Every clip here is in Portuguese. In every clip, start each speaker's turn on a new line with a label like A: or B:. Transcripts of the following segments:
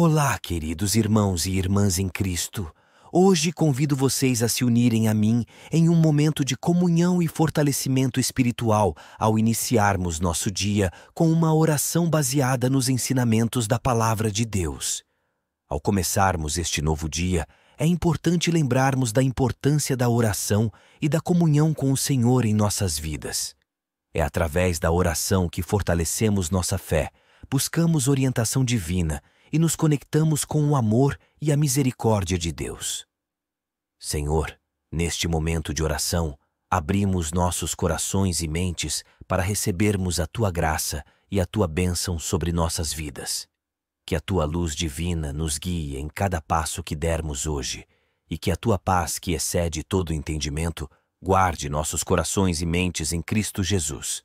A: Olá, queridos irmãos e irmãs em Cristo. Hoje convido vocês a se unirem a mim em um momento de comunhão e fortalecimento espiritual ao iniciarmos nosso dia com uma oração baseada nos ensinamentos da Palavra de Deus. Ao começarmos este novo dia, é importante lembrarmos da importância da oração e da comunhão com o Senhor em nossas vidas. É através da oração que fortalecemos nossa fé, buscamos orientação divina e nos conectamos com o amor e a misericórdia de Deus. Senhor, neste momento de oração, abrimos nossos corações e mentes para recebermos a tua graça e a tua bênção sobre nossas vidas. Que a tua luz divina nos guie em cada passo que dermos hoje e que a tua paz, que excede todo entendimento, guarde nossos corações e mentes em Cristo Jesus.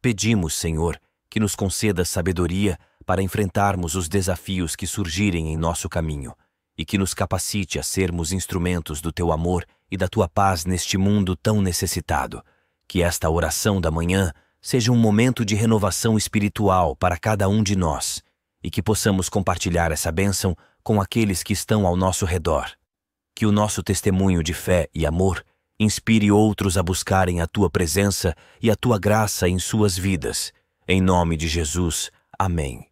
A: Pedimos, Senhor, que nos conceda sabedoria para enfrentarmos os desafios que surgirem em nosso caminho e que nos capacite a sermos instrumentos do teu amor e da tua paz neste mundo tão necessitado. Que esta oração da manhã seja um momento de renovação espiritual para cada um de nós e que possamos compartilhar essa bênção com aqueles que estão ao nosso redor. Que o nosso testemunho de fé e amor inspire outros a buscarem a tua presença e a tua graça em suas vidas. Em nome de Jesus. Amém.